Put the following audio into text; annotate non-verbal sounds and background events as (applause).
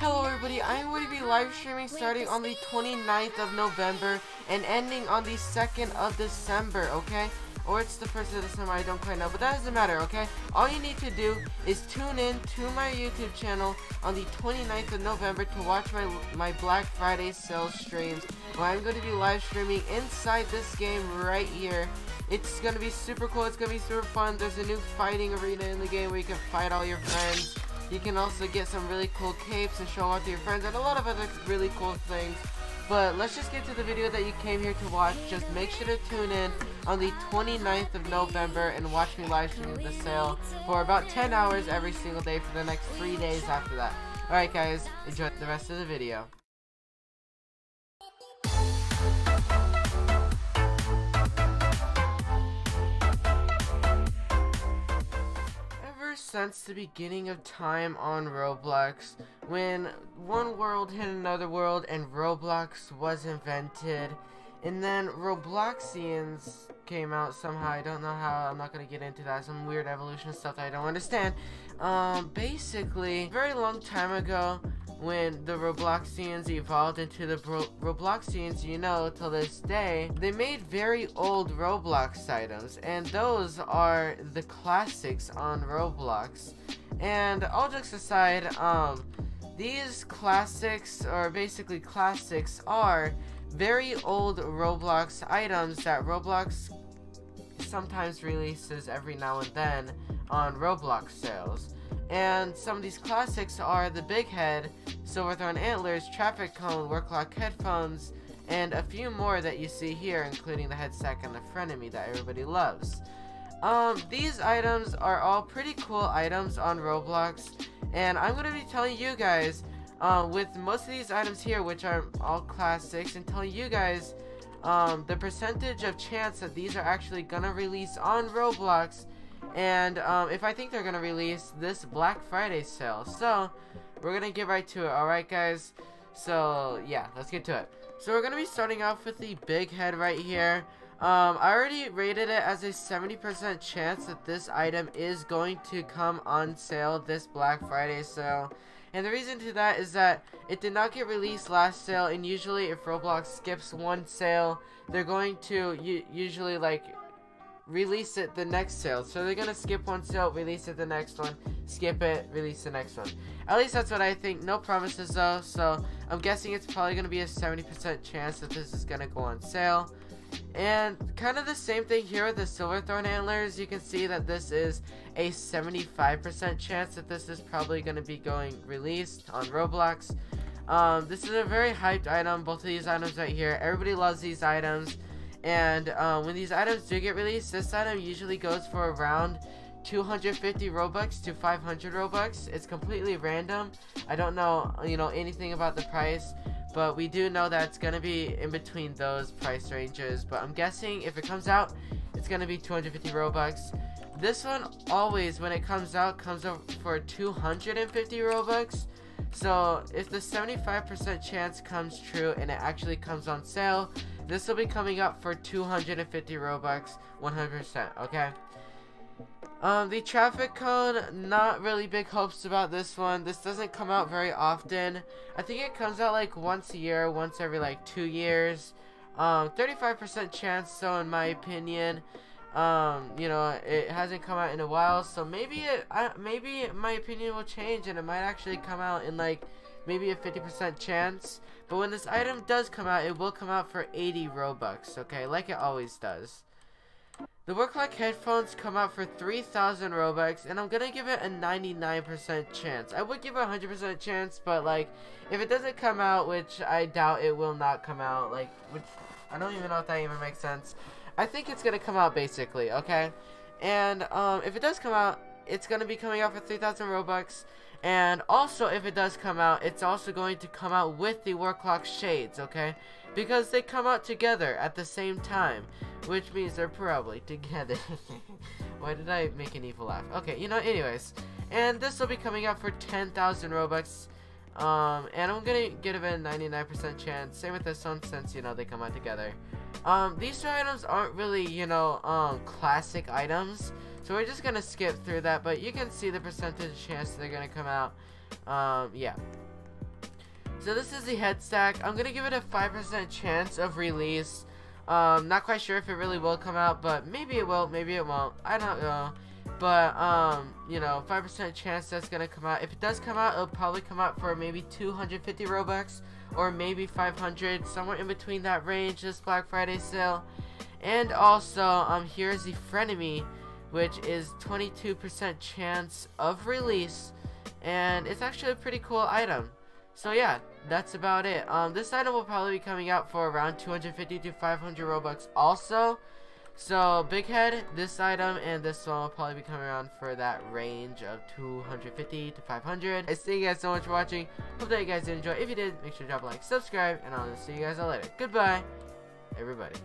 Hello everybody, I'm going to be live streaming starting on the 29th of November and ending on the 2nd of December, okay? Or it's the 1st of December, I don't quite know, but that doesn't matter, okay? All you need to do is tune in to my YouTube channel on the 29th of November to watch my, my Black Friday sales streams where I'm going to be live streaming inside this game right here. It's going to be super cool, it's going to be super fun. There's a new fighting arena in the game where you can fight all your friends. You can also get some really cool capes and show off to your friends and a lot of other really cool things. But let's just get to the video that you came here to watch. Just make sure to tune in on the 29th of November and watch me live stream the sale for about 10 hours every single day for the next 3 days after that. Alright guys, enjoy the rest of the video. Since the beginning of time on Roblox, when one world hit another world and Roblox was invented, and then Robloxians came out somehow, I don't know how, I'm not going to get into that, some weird evolution stuff that I don't understand. Um, basically, very long time ago, when the Robloxians evolved into the Bro Robloxians you know till this day, they made very old Roblox items, and those are the classics on Roblox. And all jokes aside, um, these classics, or basically classics, are very old Roblox items that Roblox sometimes releases every now and then on Roblox sales. And some of these classics are the Big Head, Silverthorn Antlers, Traffic Cone, Work Lock Headphones, and a few more that you see here, including the head stack and the frenemy that everybody loves. Um, these items are all pretty cool items on Roblox, and I'm going to be telling you guys, uh, with most of these items here, which are all classics, and telling you guys um, the percentage of chance that these are actually going to release on Roblox and um, if I think they're gonna release this Black Friday sale. So we're gonna get right to it. All right, guys. So yeah, let's get to it. So we're gonna be starting off with the big head right here. Um, I already rated it as a 70% chance that this item is going to come on sale this Black Friday sale. And the reason to that is that it did not get released last sale, and usually if Roblox skips one sale, they're going to usually like release it the next sale. So they're gonna skip one sale, release it the next one, skip it, release the next one. At least that's what I think. No promises though, so I'm guessing it's probably gonna be a 70% chance that this is gonna go on sale. And kind of the same thing here with the Silverthorn Antlers. You can see that this is a 75% chance that this is probably going to be going released on Roblox. Um, this is a very hyped item, both of these items right here. Everybody loves these items. And uh, when these items do get released, this item usually goes for around 250 Robux to 500 Robux. It's completely random. I don't know, you know, anything about the price, but we do know that it's going to be in between those price ranges. But I'm guessing if it comes out, it's going to be 250 Robux. This one always, when it comes out, comes out for 250 Robux. So if the 75% chance comes true and it actually comes on sale, this will be coming up for 250 Robux, 100%, okay? Um, the traffic cone, not really big hopes about this one. This doesn't come out very often. I think it comes out like once a year, once every like two years. Um, 35% chance, so in my opinion. Um, you know, it hasn't come out in a while, so maybe it, I, maybe my opinion will change and it might actually come out in like maybe a 50% chance. But when this item does come out, it will come out for 80 Robux, okay? Like it always does. The Work Lock headphones come out for 3,000 Robux, and I'm gonna give it a 99% chance. I would give it a 100% chance, but like, if it doesn't come out, which I doubt it will not come out, like, which, I don't even know if that even makes sense. I think it's gonna come out basically, okay? And, um, if it does come out, it's gonna be coming out for 3,000 Robux, and also, if it does come out, it's also going to come out with the Work Lock Shades, okay? Because they come out together at the same time, which means they're probably together. (laughs) Why did I make an evil laugh? Okay, you know, anyways. And this will be coming out for 10,000 Robux. Um, and I'm gonna give it a 99% chance. Same with this one, since, you know, they come out together. Um, these two items aren't really, you know, um, classic items. So we're just gonna skip through that, but you can see the percentage chance they're gonna come out. Um, yeah. So this is the head stack. I'm gonna give it a 5% chance of release. Um, not quite sure if it really will come out, but maybe it will, maybe it won't. I don't know. But, um, you know, 5% chance that's gonna come out. If it does come out, it'll probably come out for maybe 250 Robux or maybe 500, somewhere in between that range this Black Friday sale. And also, um, here's the Frenemy, which is 22% chance of release, and it's actually a pretty cool item. So yeah, that's about it. Um, this item will probably be coming out for around 250 to 500 Robux also. So, Big Head, this item, and this one will probably be coming around for that range of 250 to 500. I thank you guys so much for watching. Hope that you guys did enjoy. If you did, make sure to drop a like, subscribe, and I'll see you guys all later. Goodbye, everybody.